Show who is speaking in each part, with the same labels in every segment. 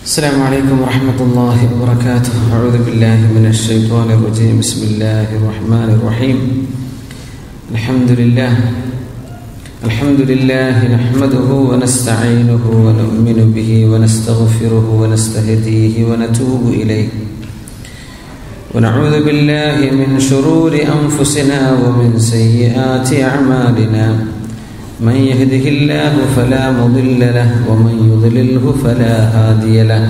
Speaker 1: السلام عليكم ورحمة الله وبركاته. أعوذ بالله من الشيطان الرجيم. بسم الله الرحمن الرحيم. الحمد لله. الحمد لله نحمده ونستعينه ونؤمن به ونستغفره ونستهديه ونتوب إليه. ونعوذ بالله من شرور أنفسنا ومن سيئات أعمالنا. من يهده الله فلا مضل له ومن يضلله فلا هادي له.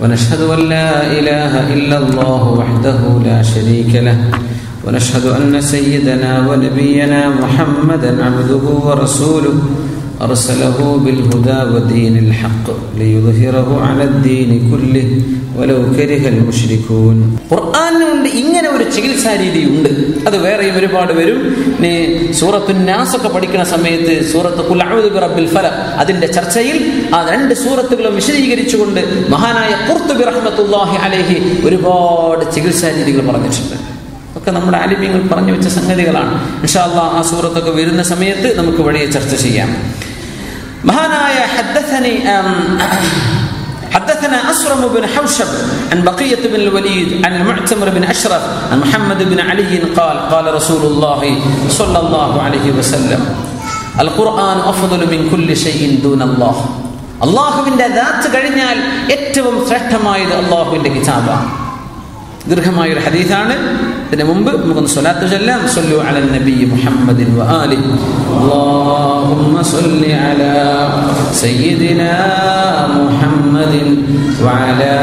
Speaker 1: ونشهد أن لا إله إلا الله وحده لا شريك له. ونشهد أن سيدنا ونبينا محمدا عبده ورسوله. أرسله بالهدى ودين الحق ليظهره على الدين كله ولو كره المشركون.
Speaker 2: ഒരു ചികിത്സാ ഉണ്ട് അത് വേറെയും ഒരുപാട് വരും. നീ സൂറത്തു നാസൊക്കെ പഠിക്കുന്ന സമയത്ത് സൂറത്ത് കുൽഅഊദു ഫല അതിന്റെ ചർച്ചയിൽ ആ രണ്ട് സൂറത്തുകളും വിശദീകരിച്ചുകൊണ്ട് മഹാനായ കുർത്തുബി റഹ്മത്തുല്ലാഹി അലേഹി ഒരുപാട് ചികിത്സാ രീതികൾ പറഞ്ഞിട്ടുണ്ട്. ഒക്കെ നമ്മുടെ ആലിമ്യങ്ങൾ പറഞ്ഞു വെച്ച സംഗതികളാണ്. ഇൻഷാ അല്ലാഹ് ആ സൂറത്തൊക്കെ വരുന്ന സമയത്ത് നമുക്ക് വഴിയെ ചർച്ച ചെയ്യാം. മഹാനായ ഹദ്ദസനി حدثنا أسرم بن حوشب عن بقية بن الوليد عن المعتمر بن أشرف عن محمد بن علي قال قال رسول الله صلى الله عليه وسلم القرآن أفضل من كل شيء دون الله അള്ളാഹുവിന്റെ ദാത്ത് കഴിഞ്ഞാൽ ഏറ്റവും ശ്രേഷ്ഠമായത് അള്ളാഹുവിന്റെ കിതാബാണ് ദീർഘമായ ഒരു ഹദീസാണ് ഇതിന് മുമ്പ് നമുക്കൊന്ന് സ്വലാത്ത് ചൊല്ലാം സല്ലു അല നബി മുഹമ്മദിൻ വആലി اللهم صل على سيدنا محمد وعلى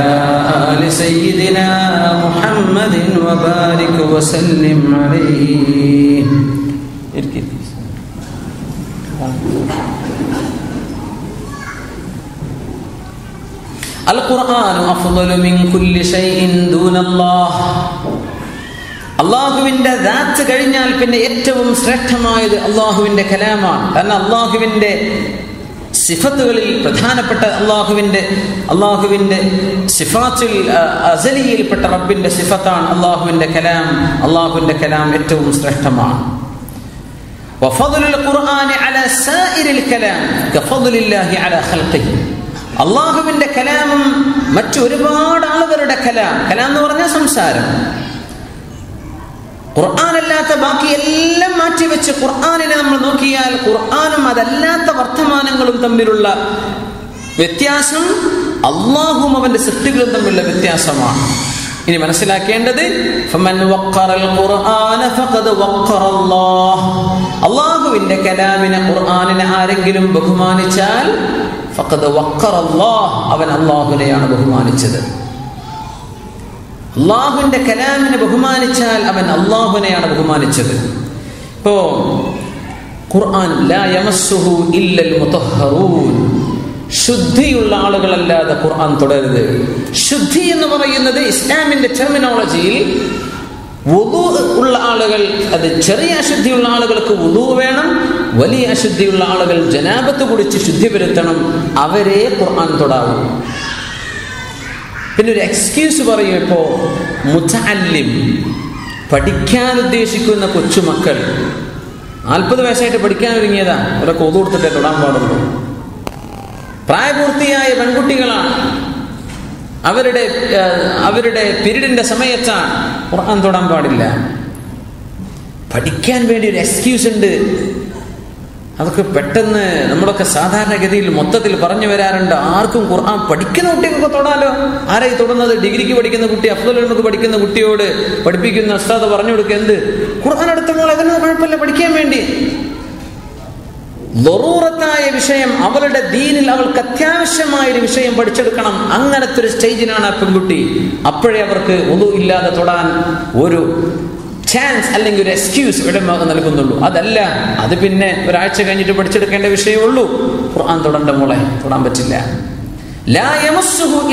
Speaker 2: آل سيدنا محمد وبارك وسلم عليه القرآن അള്ളാഹുവിന്റെ ദാത്ത് കഴിഞ്ഞാൽ പിന്നെ ഏറ്റവും ശ്രേഷ്ഠമായത് അള്ളാഹുവിന്റെ കലാമാണ് കാരണം അള്ളാഹുവിന്റെ സിഫത്തുകളിൽ പ്രധാനപ്പെട്ട അള്ളാഹുവിന്റെ അള്ളാഹുവിന്റെ സിഫാത്തിൽ അസലിയിൽപ്പെട്ട റബ്ബിന്റെ സിഫത്താണ് അള്ളാഹുവിന്റെ കലാം അള്ളാഹുവിന്റെ കലാം ഏറ്റവും ശ്രേഷ്ഠമാണ് وفضل القرآن على سائر الكلام كفضل الله على خلقه അള്ളാഹുവിന്റെ കലാമും മറ്റൊരുപാട് ആളുകളുടെ കലാം. കലാം എന്ന് പറഞ്ഞാൽ സംസാരം. ഖുർആാനല്ലാത്ത ബാക്കി എല്ലാം മാറ്റിവെച്ച് ഖുർആാനിനെ നമ്മൾ നോക്കിയാൽ ഖുർആാനും അതല്ലാത്ത വർത്തമാനങ്ങളും തമ്മിലുള്ള വ്യത്യാസം അള്ളാഹും അവന്റെ സൃഷ്ടികളും തമ്മിലുള്ള വ്യത്യാസമാണ്. ഇനി മനസ്സിലാക്കേണ്ടത് അള്ളാഹുവിന്റെ കലാമിനെ ഖുർആാനിനെ ആരെങ്കിലും ബഹുമാനിച്ചാൽ അള്ളാഹ് അവൻ അള്ളാഹുനെയാണ് ബഹുമാനിച്ചത്. അള്ളാഹുന്റെ കലാമിനെ ബഹുമാനിച്ചാൽ അവൻ അള്ളാഹുനെയാണ് ബഹുമാനിച്ചത്. ഇപ്പോ ഖുർആൻ ശുദ്ധിയുള്ള ആളുകളല്ലാതെ ഖുർആൻ തുടരുത്. ശുദ്ധി എന്ന് പറയുന്നത് ഇസ്ലാമിന്റെ ടെർമിനോളജിയിൽ വുളു ഉള്ള ആളുകൾ അത് ചെറിയ അശുദ്ധിയുള്ള ആളുകൾക്ക് വുളു വേണം വലിയ അശുദ്ധിയുള്ള ആളുകൾ ജനാപത്ത് കുടിച്ച് ശുദ്ധി വരുത്തണം അവരെ ഖുർആൻ തൊടാവും. പിന്നെ ഒരു എക്സ്ക്യൂസ് പറയും ഇപ്പോ മുത്തല്ലിം പഠിക്കാൻ ഉദ്ദേശിക്കുന്ന കൊച്ചുമക്കൾ. നാൽപ്പത് വയസ്സായിട്ട് പഠിക്കാൻ ഒരുങ്ങിയതാ അവരെ കൊതു കൊടുത്തിട്ടേ തൊടാൻ പാടുള്ളൂ. പ്രായപൂർത്തിയായ പെൺകുട്ടികളാണ്. അവരുടെ അവരുടെ പിരീഡിന്റെ സമയത്താണ് ഖുർആൻ തൊടാൻ പാടില്ല. പഠിക്കാൻ വേണ്ടി ഒരു എക്സ്ക്യൂസ് ഉണ്ട്. അതൊക്കെ പെട്ടെന്ന് നമ്മളൊക്കെ സാധാരണഗതിയിൽ മൊത്തത്തിൽ പറഞ്ഞു വരാറുണ്ട്. ആർക്കും ഖുർആൻ പഠിക്കുന്ന കുട്ടികൾക്ക് തൊടാലോ? ആരായി തൊടുന്നത്? ഡിഗ്രിക്ക് പഠിക്കുന്ന കുട്ടി അഫ്ദുൽക്ക് പഠിക്കുന്ന കുട്ടിയോട് പഠിപ്പിക്കുന്ന ഉസ്താദ് പറഞ്ഞു കൊടുക്കുക എന്ത്? ഖുർആൻ എടുത്തപ്പോൾ അതിന് കുഴപ്പമില്ല പഠിക്കാൻ വേണ്ടി. ലൊറൂറത്തായ വിഷയം അവളുടെ ദീനിൽ അവൾക്ക് അത്യാവശ്യമായ ഒരു വിഷയം പഠിച്ചെടുക്കണം. അങ്ങനത്തെ ഒരു സ്റ്റേജിനാണ് ആ പെൺകുട്ടി. അപ്പോഴേ അവർക്ക് ഒതു ഇല്ലാതെ തൊടാൻ ഒരു ചാൻസ് അല്ലെങ്കിൽ ഒരു എക്സ്ക്യൂസ് ഇവിടെ നൽകുന്നുള്ളൂ. അതല്ല അത് പിന്നെ ഒരാഴ്ച കഴിഞ്ഞിട്ട് പഠിച്ചെടുക്കേണ്ട വിഷയമുള്ളൂ ഖുർആൻ തൊടേണ്ട മോളെ തൊടാൻ പറ്റില്ല.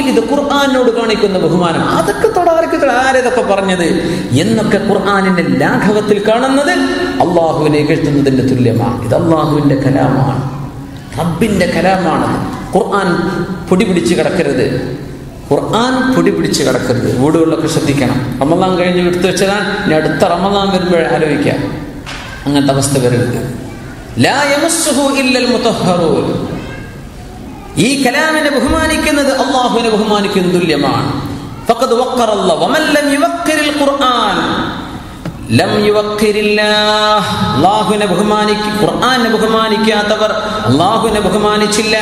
Speaker 2: ഇത് ഖുർആാനോട് കാണിക്കുന്ന ബഹുമാനം. അതൊക്കെ തൊടാർക്ക് ആരതൊക്കെ പറഞ്ഞത്? എന്നൊക്കെ ഖുർആാനിന്റെ ലാഘവത്തിൽ കാണുന്നത് അള്ളാഹുവിനെ കേൾക്കുന്നതിന്റെ തുല്യമാണ് ഇത് അള്ളാഹുവിന്റെ കലാമാണ്. റബ്ബിന്റെ കലാമാണ്. ഖുർആൻ പൊടി പിടിച്ച് കിടക്കരുത്. ഖുർആൻ പൊടി പിടിച്ച് കിടക്കരുത്. വീടുകളിലൊക്കെ ശ്രദ്ധിക്കണം. റമദാൻ കഴിഞ്ഞ് എടുത്തു വെച്ചതാണ് ഇനി അടുത്ത റമദാൻ വരുമ്പോൾ ആലോചിക്കാം. അങ്ങനത്തെ അവസ്ഥ വരരുത്. ലാ ഇല്ലൽ ഈ കലാമിനെ ബഹുമാനിക്കുന്നത് അള്ളാഹുവിനെ ബഹുമാനിക്കുന്ന തുല്യമാണ് فقد وقر الله ومن لم يوقر القرآن ലം യുവക്കിരില്ലാഹ് അള്ളാഹുവിനെ ബഹുമാനിക്ക ഖുർആനെ ബഹുമാനിക്കാത്തവർ അള്ളാഹുവിനെ ബഹുമാനിച്ചില്ല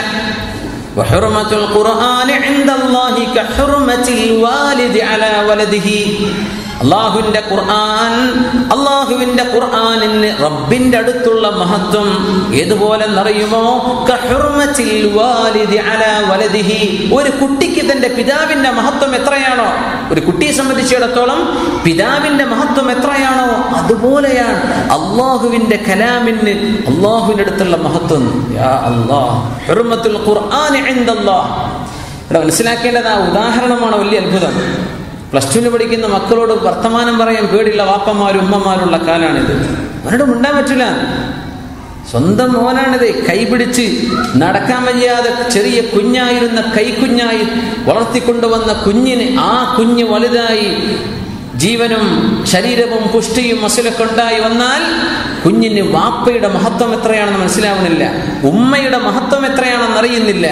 Speaker 2: وحرمة القرآن عند الله كحرمة الوالد على ولده അള്ളാഹുവിന്റെ ഖുർആൻ അള്ളാഹുവിന്റെ ഖുർആനിന് റബ്ബിന്റെ അടുത്തുള്ള മഹത്വം ഏതുപോലെ അറിയുമോ ഒരു കുട്ടിക്ക് തന്റെ പിതാവിന്റെ മഹത്വം എത്രയാണോ? ഒരു കുട്ടിയെ സംബന്ധിച്ചിടത്തോളം പിതാവിന്റെ മഹത്വം എത്രയാണോ? അതുപോലെയാണ് അള്ളാഹുവിന്റെ കലാമിന് അള്ളാഹുവിന്റെ അടുത്തുള്ള മഹത്വം. മനസ്സിലാക്കേണ്ടത് ആ ഉദാഹരണമാണ് വലിയ അത്ഭുതം. പ്ലസ് ടുവിന് പഠിക്കുന്ന മക്കളോട് വർത്തമാനം പറയാൻ പേടിയുള്ള വാപ്പന്മാരും ഉമ്മമാരുള്ള കാലാണിത്. അവരോട് മിണ്ടാൻ പറ്റില്ല. സ്വന്തം മോനാണിത്. കൈപിടിച്ച് നടക്കാൻ വയ്യാതെ ചെറിയ കുഞ്ഞായിരുന്ന കൈക്കുഞ്ഞായി വളർത്തിക്കൊണ്ടുവന്ന കുഞ്ഞിന് ആ കുഞ്ഞ് വലുതായി ജീവനും ശരീരവും പുഷ്ടിയും മസിലൊക്കെ ഉണ്ടായി വന്നാൽ കുഞ്ഞിന് വാപ്പയുടെ മഹത്വം എത്രയാണെന്ന് മനസ്സിലാവണില്ല ഉമ്മയുടെ മഹത്വം എത്രയാണെന്ന് അറിയുന്നില്ല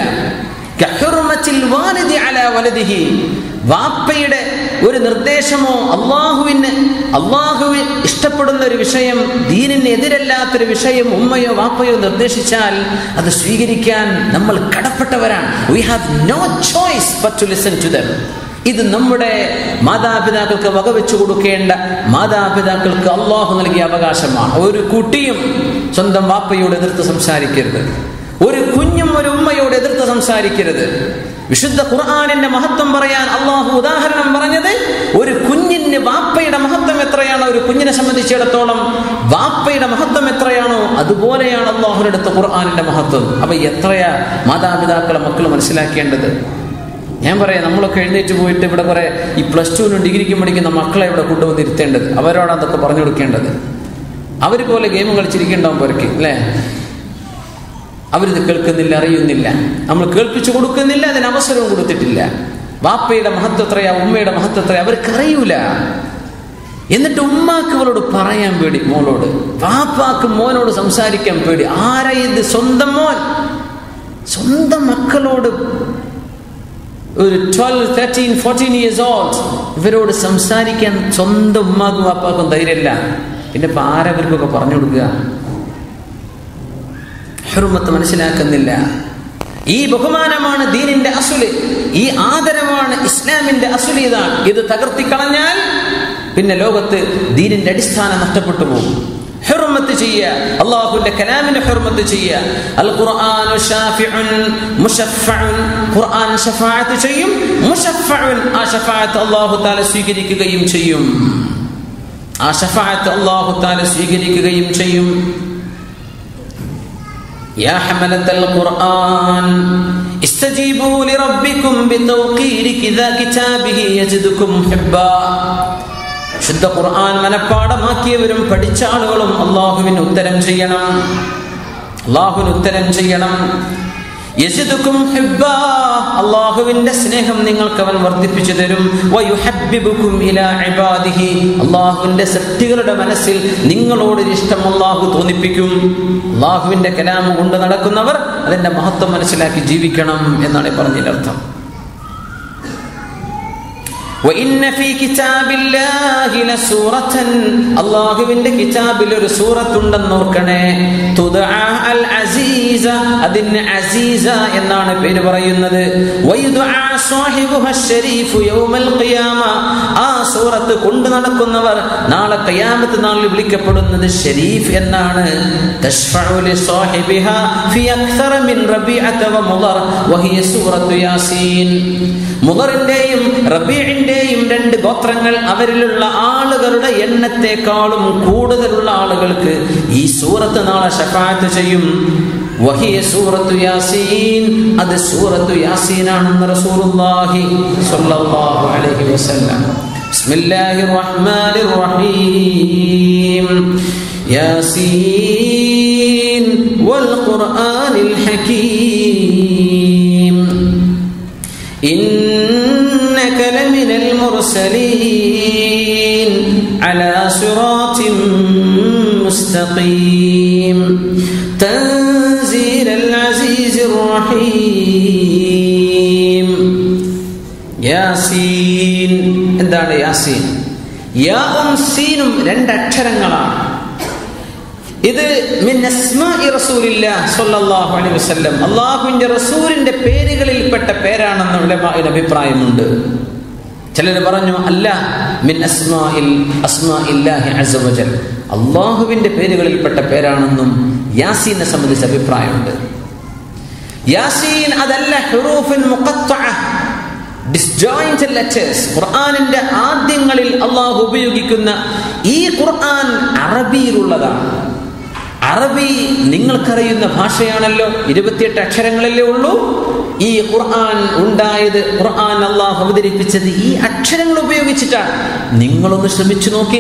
Speaker 2: വാപ്പയുടെ ഒരു നിർദ്ദേശമോ അള്ളാഹുവിന് അള്ളാഹുവിൻ ഇഷ്ടപ്പെടുന്ന ഒരു വിഷയം ദീനിന് എതിരല്ലാത്തൊരു വിഷയം ഉമ്മയോ വാപ്പയോ നിർദ്ദേശിച്ചാൽ അത് സ്വീകരിക്കാൻ നമ്മൾ കടപ്പെട്ടവരാണ്. We have no choice but to listen to them ഇത് നമ്മുടെ മാതാപിതാക്കൾക്ക് വകവെച്ചു കൊടുക്കേണ്ട മാതാപിതാക്കൾക്ക് അള്ളാഹു നൽകിയ അവകാശമാണ്. ഒരു കുട്ടിയും സ്വന്തം വാപ്പയോട് എതിർത്ത് സംസാരിക്കരുത്. ഒരു കുഞ്ഞും ഒരു ഉമ്മയോട് എതിർത്ത് സംസാരിക്കരുത്. വിശുദ്ധ ഖുർആാനിന്റെ മഹത്വം പറയാൻ അള്ളാഹു ഉദാഹരണം പറഞ്ഞത് ഒരു കുഞ്ഞിന് വാപ്പയുടെ മഹത്വം എത്രയാണോ ഒരു കുഞ്ഞിനെ സംബന്ധിച്ചിടത്തോളം വാപ്പയുടെ മഹത്വം എത്രയാണോ അതുപോലെയാണ് അള്ളാഹുവിനടുത്ത് ഖുർആാനിന്റെ മഹത്വം. അപ്പൊ എത്രയാ മാതാപിതാക്കളെ മക്കൾ മനസ്സിലാക്കേണ്ടത്? ഞാൻ പറയാം നമ്മളൊക്കെ എഴുന്നേറ്റ് പോയിട്ട് ഇവിടെ കുറെ ഈ പ്ലസ് ടുവിനും ഡിഗ്രിക്കും പഠിക്കുന്ന മക്കളെ ഇവിടെ കൊണ്ടുവന്ന് ഇരുത്തേണ്ടത്. അവരോട് അതൊക്കെ പറഞ്ഞു കൊടുക്കേണ്ടത്. അവർ പോലെ ഗെയിം കളിച്ചിരിക്കേണ്ടാവും പോരക്ക് അല്ലേ? അവരിത് കേൾക്കുന്നില്ല അറിയുന്നില്ല. നമ്മൾ കേൾപ്പിച്ചു കൊടുക്കുന്നില്ല അതിന് അവസരവും കൊടുത്തിട്ടില്ല. വാപ്പയുടെ മഹത്വത്രയാ ഉമ്മയുടെ മഹത്വത്രയാ അവർക്ക് അറിയൂല. എന്നിട്ട് ഉമ്മാക്ക് അവളോട് പറയാൻ പേടി മോളോട്. വാപ്പാക്ക് മോനോട് സംസാരിക്കാൻ പേടി. ആരാ ഇത് സ്വന്തം മോൻ? സ്വന്തം മക്കളോട് ഒരു twelve thirteen fourteen years old ഇവരോട് സംസാരിക്കാൻ സ്വന്തം ഉമ്മാക്കും വാപ്പാക്കും ധൈര്യമില്ല. പിന്നെ ആരവർക്കൊക്കെ പറഞ്ഞു കൊടുക്കുക? ഹെറുമത്ത് മനസ്സിലാക്കുന്നില്ല. ഈ ബഹുമാനമാണ് ദീനിന്റെ അസുൽ. ഈ ആദരമാണ് ഇസ്ലാമിന്റെ അസുൽ ഇതാണ്. ഇത് തകർത്തിക്കളഞ്ഞാൽ പിന്നെ ലോകത്ത് ദീനിന്റെ അടിസ്ഥാനം നഷ്ടപ്പെട്ടു പോകും. ഹെറുമത്ത് ചെയ്യുക അള്ളാഹുവിന്റെ കലാമിന്റെ ഹെറുമത്ത് ചെയ്യുക. അൽ ഖുർആൻ ഖുർആൻ ഷഫാഅത്ത് ചെയ്യും ആ ഷഫാഅത്ത് അല്ലാഹു തആല സ്വീകരിക്കുകയും ചെയ്യും. ആ ഷഫാഅത്ത് അള്ളാഹു താല സ്വീകരിക്കുകയും ചെയ്യും. يا حملة القرآن استجيبوا لربكم بتوقير كذا كتابه يجدكم حبا ശുദ്ധ ഖുർആൻ മനഃപ്പാടമാക്കിയവരും പഠിച്ച ആളുകളും അള്ളാഹുവിന് ഉത്തരം ചെയ്യണം അള്ളാഹുവിന് ഉത്തരം ചെയ്യണം യജിദുക്കും ഹിബ്ബാ അള്ളാഹുവിന്റെ സ്നേഹം നിങ്ങൾക്ക് അവൻ വർദ്ധിപ്പിച്ചു തരും വയുഹബ്ബിബുക്കും ഇലാ ഇബാദിഹി അള്ളാഹുവിന്റെ സൃഷ്ടികളുടെ മനസ്സിൽ നിങ്ങളോട് ഇഷ്ടം അള്ളാഹു തോന്നിപ്പിക്കും അള്ളാഹുവിന്റെ കലാമ് കൊണ്ട് നടക്കുന്നവർ അതിന്റെ മഹത്വം മനസ്സിലാക്കി ജീവിക്കണം എന്നാണ് പറഞ്ഞതിന്റെ അർത്ഥം وإن في كتاب الله സൂറത്തൻ. അള്ളാഹുവിന്റെ കിതാബിൽ ഒരു സൂറത്തുണ്ടെന്ന് ഓർക്കണേ. അസീസ. അതിന് അസീസ എന്നാണ് പേര് പറയുന്നത്. വൈദുആ ആ സൂറത്ത് കൊണ്ടു നടക്കുന്നവർ നാളെ കയ്യാമത്ത് നാളിൽ വിളിക്കപ്പെടുന്നത് ഷരീഫ് എന്നാണ്. മുതറിന്റെയും റബീഇന്റെയും രണ്ട് ഗോത്രങ്ങൾ അവരിലുള്ള ആളുകളുടെ എണ്ണത്തെക്കാളും കൂടുതലുള്ള ആളുകൾക്ക് ഈ സൂറത്ത് നാളെ ഷഫാത്ത് ചെയ്യും. وهي سورة ياسين. أد سورة ياسين عن رسول الله صلى الله عليه وسلم بسم الله الرحمن الرحيم ياسين والقرآن الحكيم إنك لمن المرسلين على صراط مستقيم تنزل അലീം യാസീൻ. എന്താണ് യാസീൻ? യാവും സീനും രണ്ടക്ഷരങ്ങളാണ്. ഇത് അള്ളാഹുവിന്റെ റസൂലിന്റെ പേരുകളിൽപ്പെട്ട പേരാണെന്ന് പേരാണെന്നുള്ള അഭിപ്രായമുണ്ട്. ചിലർ പറഞ്ഞു അല്ല മിൻ അസ്മാഇൽ അള്ളാഹുവിന്റെ പേരുകളിൽപ്പെട്ട പേരാണെന്നും യാസീനെ സംബന്ധിച്ച് അഭിപ്രായമുണ്ട്. യാസീൻ അതല്ല ഹുറൂഫിൻ ഡിസ്ജോയിന്റ് ലെറ്റേഴ്സ് ഖുർആനിന്റെ ആദ്യങ്ങളിൽ അള്ളാഹു ഉപയോഗിക്കുന്ന ഈ ഖുർആൻ അറബിയിലുള്ളതാണ്. അറബി നിങ്ങൾക്കറിയുന്ന ഭാഷയാണല്ലോ. ഇരുപത്തിയെട്ട് അക്ഷരങ്ങളല്ലേ ഉള്ളൂ. ഈ ഖുർആൻ ഉണ്ടായത് ഖുർആൻ അള്ളാഹു അവതരിപ്പിച്ചത് ഈ അക്ഷരങ്ങൾ ഉപയോഗിച്ചിട്ടാണ്. നിങ്ങളൊന്ന് ശ്രമിച്ചു നോക്കി.